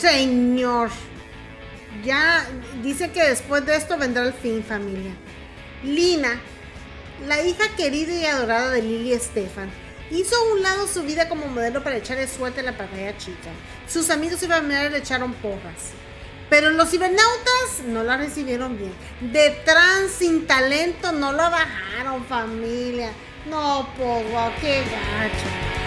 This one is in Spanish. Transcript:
Señor. Ya dice que después de esto vendrá el fin, familia. Lina, la hija querida y adorada de Lily Estefan, hizo a un lado su vida como modelo para echarle suerte a la pantalla chica. Sus amigos y familiares le echaron porras. Pero los cibernautas no la recibieron bien. De trans sin talento no la bajaron, familia. No, poco, qué gacho.